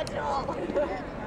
課長